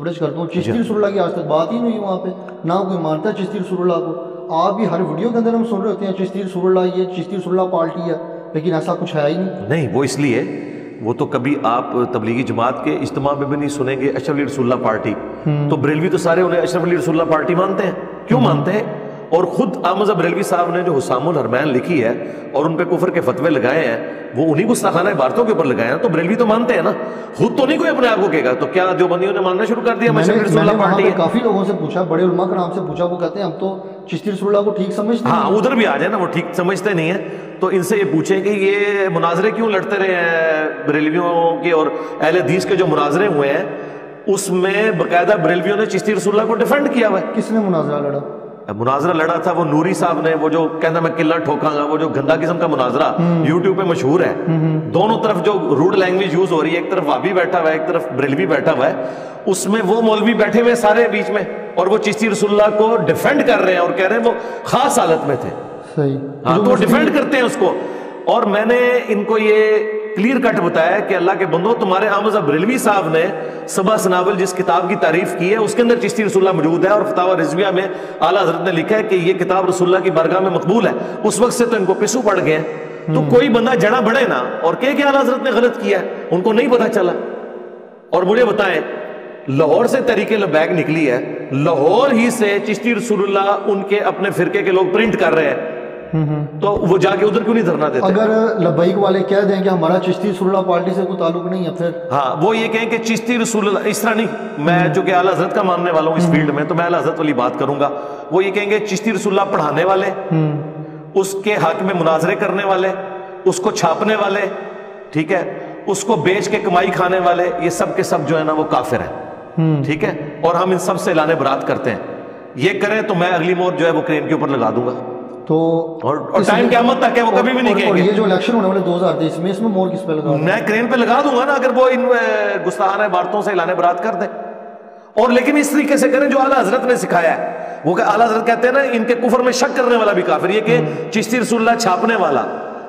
Coverage करता हूँ चिश्ती रसुल्ला की आज तक बात ही नहीं हुई वहाँ पे। ना कोई मानता है चिश्ती रसुल्ला को। आप भी हर वीडियो के अंदर हम सुन रहे होते हैं चिश्ती रसुल्ला ये चिश्ती रसुल्ला पार्टी है। लेकिन ऐसा कुछ है ही नहीं। नहीं वो इसलिए वो तो कभी आप तबलीगी जमात के इज्तम में भी नहीं सुनेंगे अशरफ अली रसुल्ला पार्टी। तो ब्रेलवी तो सारे उन्हें अशरफ अली रसुल्ला पार्टी मानते हैं। क्यों मानते हैं? और खुद अहमद बरेलवी साहब ने जो हुसामुल हरमैन लिखी है और उन पे कुफर के फतवे लगाए हैं वो उन्हीं गुस्ताखाना इबारतों के ऊपर लगाए हैं तो बरेलवी तो मानते हैं ना। खुद तो नहीं कोई अपने आप को कहेगा तो क्या देवबंदियों ने मानना शुरू कर दिया? मैंने, मैंने पार्टी काफ़ी लोगों से पूछा बड़े उलमा का नाम से पूछा वो कहते हैं हम तो चिश्ती रसुल्ला को ठीक समझते हाँ। उधर भी आ जाए ना वो ठीक समझते नहीं है। तो इनसे ये पूछें कि ये मुनाजरे क्यों लड़ते रहे हैं बरेलवियों के और अहल हदीस के जो मुनाजरे हुए हैं उसमें बकायदा बरेलवियों ने चिश्ती रसुल्ला को डिफेंड किया हुआ है। किसने मुनाजरा लड़ा? मुनाजरा लड़ा था वो नूरी साहब ने वो जो कहना मैं किला ठोकांगा वो जो गंदा किस्म का मुनाजरा यूट्यूब पे मशहूर है। दोनों तरफ़ जो रूड लैंग्वेज यूज़ हो रही है एक तरफ़ वाबी बैठा हुआ है एक तरफ़ बरेलवी बैठा हुआ है उसमें वो मौलवी बैठे हुए हैं सारे बीच में और वो चिश्ती रसुल्ला को डिफेंड कर रहे हैं और कह रहे हैं वो खास हालत में थे। सही। हाँ तो डिफेंड करते हैं उसको। और मैंने इनको ये क्लियर कट बताया कि अल्लाह के बंदो तुम्हारे आमजा बरेलवी साहब ने सबा सनावल जिस किताब की तारीफ़ की है उसके अंदर चिश्ती रसुल्ला मौजूद है और फतावा रिजविया में आला हज़रत ने लिखा है कि ये किताब रसुल्ला की बारगाह में मकबूल है। उस वक्त से तो इनको पिसू पड़ गए हैं। तो कोई बंदा जड़ा बढ़े ना और कह के आला हज़रत ने गलत किया है उनको नहीं पता चला। और मुझे बताएँ लाहौर से तरीके लबैक निकली है लाहौर ही से चिश्ती रसूलुल्लाह उनके अपने फिरके के लोग प्रिंट कर रहे हैं। तो वो जाके उधर क्यों नहीं धरना देते? अगर लबैक वाले कह दें कि हमारा चिश्ती रसुल्ला पार्टी से कोई ताल्लुक नहीं है फिर हाँ वो ये कहें कि चिश्ती रसूलुल्लाह इस तरह नहीं मैं जो कि आला हज़रत का मानने वाला हूँ इस फ़ील्ड में तो मैं आला हज़रत वाली बात करूँगा। वो ये कहेंगे चिश्ती रसूलुल्लाह पढ़ाने वाले उसके हक में मुनाजरे करने वाले उसको छापने वाले ठीक है उसको बेच के कमाई खाने वाले ये सब के सब जो है ना वो काफिर है। ठीक है? और हम इन सबसे लाने बरात करते हैं। ये करें तो मैं अगली मोर जो है वो क्रेन के ऊपर लगा दूँगा। तो और, और टाइम क्यामत तक है वो कभी भी नहीं कहेंगे? ये जो इलेक्शन होने वाले 2023 में इसमें मोर किस पे लगा मैं क्रेन पे लगा दूँगा ना अगर वो इन गुस्ताखाना इबारतों से लाने बरात कर दे। और लेकिन इस तरीके से करें जो आला हज़रत ने सिखाया है। वो आला हज़रत कहते हैं ना इनके कुफर में शक करने वाला भी काफिर ये कि चिश्ती रसुल्ला छापने वाला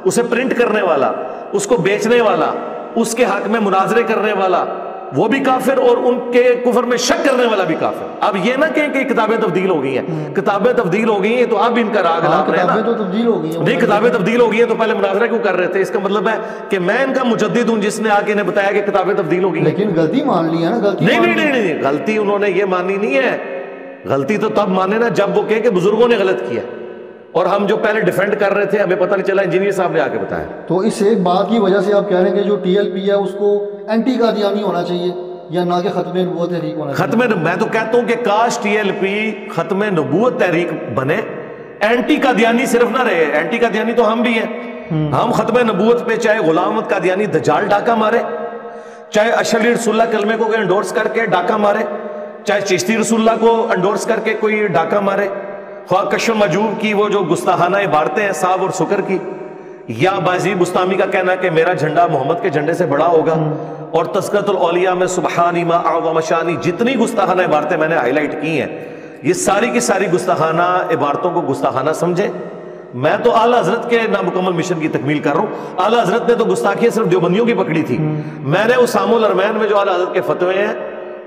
उसे प्रिंट करने वाला उसको बेचने वाला उसके हक में मुनाजरे करने वाला वो भी काफिर और उनके कुफर में शक करने वाला भी काफिर। अब ये ना कहें कि किताबें तब्दील हो गई हैं। किताबें तब्दील हो गई हैं तो अब इनका राग हाँ, ना। किताबें तो तब्दील हो गई नहीं किताबें तब्दील हो गई हैं तो पहले मुनाजरा क्यों कर रहे थे? इसका मतलब है कि मैं इनका मुजद्दिद हूँ जिसने आके इन्हें बताया कि किताबें तब्दील हो गई लेकिन गलती मान ली है ना गलती नहीं नहीं नहीं गलती उन्होंने ये मानी नहीं है। गलती तो तब माने ना जब वो कहे कि बुज़ुर्गों ने गलत किया। और हम जो पहले डिफेंड कर रहे थे हमें पता नहीं चला इंजीनियर साहब ने आके बताया। तो इस एक बात की वजह से आप कह रहे हैं कि जो टीएलपी है उसको एंटी कादियानी होना चाहिए या ना कि खत्म नबूवत तहरीक होना खत्म मैं तो कहता हूँ कि काश टीएलपी खत्म नबूत तहरीक बने। एंटी कादियानी सिर्फ़ ना रहे एंटी कादियानी तो हम भी हैं। हम खत्म नबूत पे चाहे गुलामत कादियानी दजाल डाका मारे। चाहे अशली रसुल्ला कलमे को एंडोर्स करके डाका मारे। चाहे चिश्ती रसुल्ला को एंडोर्स करके कोई डाका मारे। ख्वा कशम मजूब की वो जो गुस्ताहाना इबारतें हैं साब और सुकर की या बाजी बुस्तामी का कहना कि मेरा झंडा मोहम्मद के झंडे से बड़ा होगा। और तस्करतुलौलिया में सुबहानी मा आवामशानी जितनी गुस्ताहाना इबारतें मैंने हाईलाइट की हैं, ये सारी की सारी गुस्ताहाना इबारतों को गुस्ताहाना समझे। मैं तो आला हज़रत के नामुकम्मल मिशन की तकमील कर रहा हूँ। आला हज़रत ने तो गुस्ताखियाँ सिर्फ़ देवबंदियों की पकड़ी थी। मैंने उस सामुल अरमैन में जो आला हज़रत के फतवे हैं,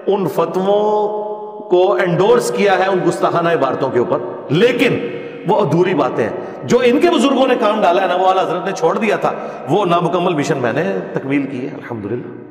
उन फतवों को एंडोर्स किया है उन गुस्ताखाना इबारतों के ऊपर। लेकिन वो अधूरी बातें हैं। जो इनके बुज़ुर्गों ने काम डाला है ना, वो आला हज़रत ने छोड़ दिया था। वो नामुकम्मल मिशन मैंने तकमील की है, अल्हम्दुलिल्लाह।